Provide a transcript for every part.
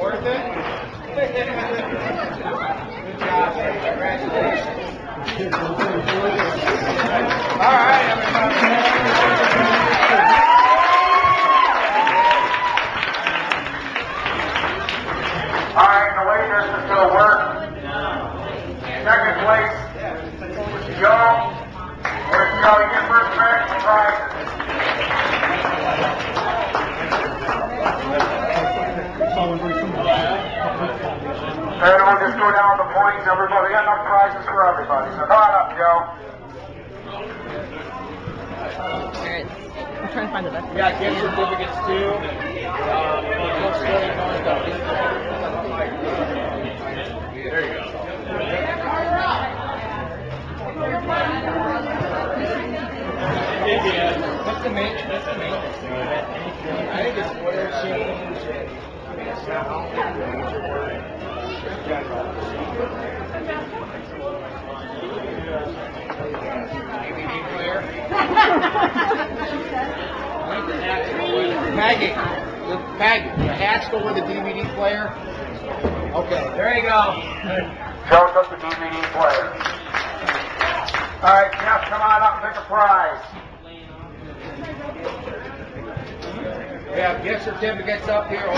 Worth it? Good job. Congratulations. All right, everybody. All right, the waiters is going to. Second place, Joe. Where's Joe? You first credit for prizes. And we'll go down the points. Everybody, we got enough prizes for everybody. So come on up, Joe. Alright. I'm trying to find the best. We got gift certificates too. Um, don't slow your mind down. There you go. What's the main? What's the main? I think it's oil change. DVD player. Maggie, the, Maggie, the hats go with the DVD player. Okay, there you go. Joe took the DVD player. All right, Jeff, come on up and pick a prize. We have gift certificates up here.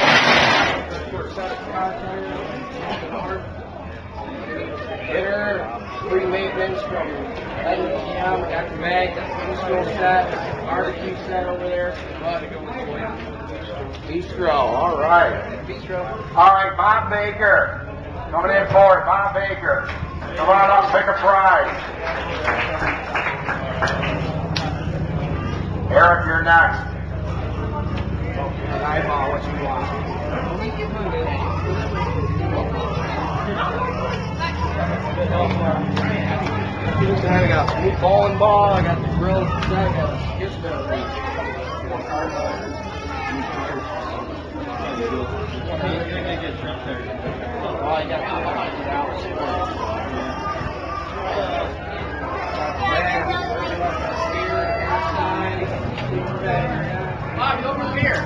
Dinner, free maintenance from Edwin Cam, Dr. Mag, got the bistro set, barbecue set over there. Bistro, all right. Bistro. All right, Bob Baker. Coming in forward, Bob Baker. Come on up, pick a prize. Eric, you're next. Eyeball, what you want. I got a bowling ball, I got the grilled set, I got a gift Oh, I got over here.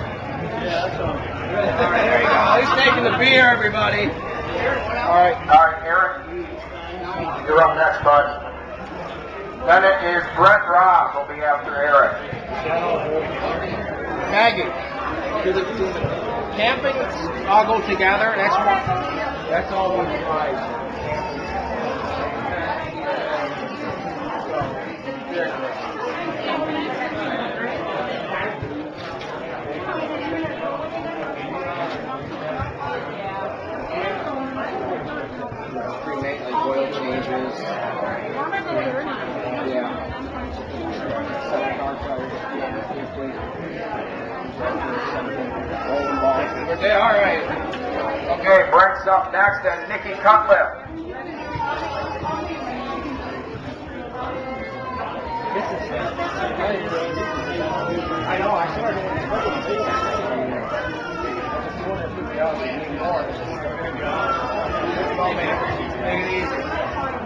All right, there taking the beer, everybody. All right. All right, Eric, you're up next, bud. Then it is Brett Robb will be after Eric. Maggie, do the, do the camping all go together? That's one. That's all one prize. Cremate like oil changes. All right. Okay, Brett's up next, and Nikki Cutcliffe. I know, I started.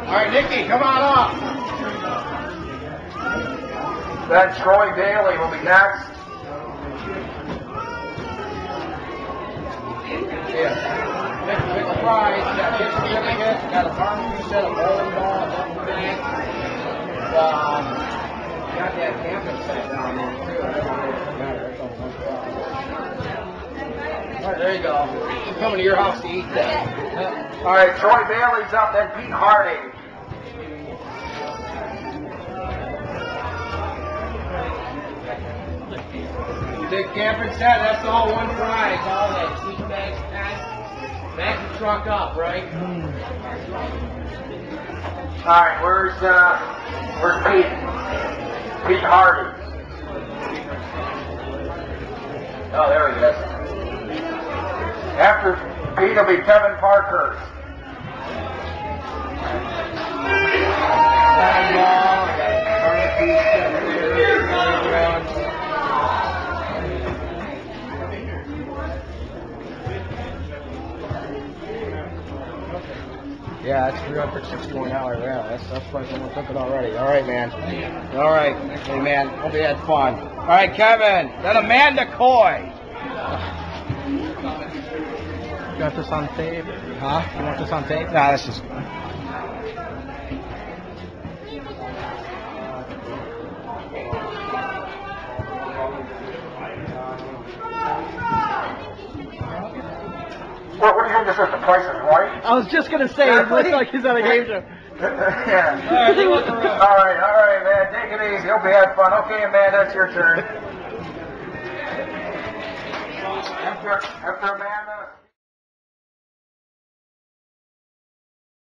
All right, Nikki, come on up. Then Troy Daly will be next. Yeah. A prize. Got gift certificate. Got a barbecue set, a bowling ball, a double bag. Um, got that camping set down there too. All right, there you go. I'm coming to your house to eat that. All right, Troy Bailey's up, then Pete Harding. Camping set, that's all one prize. All that sleep bags packed. Back the truck up, right? All right, where's uh, where's Pete? Pete Hardy. Oh, there he is. After Pete will be Kevin Parker. Yeah, that's three hundred sixty-one dollars. Yeah, that's that's price someone took it already. All right, man. All right, hey man, hope you had fun. All right, Kevin. Then Amanda Coy. got this on tape? Huh? You want this on tape? Nah, that's just. What, what do you think this is? The Price is Right? I was just gonna say, it looks like he's at a game show. yeah. All right, you look around. All right, all right, man. Take it easy. Hope you had fun. Okay, Amanda, it's your turn. After, after Amanda.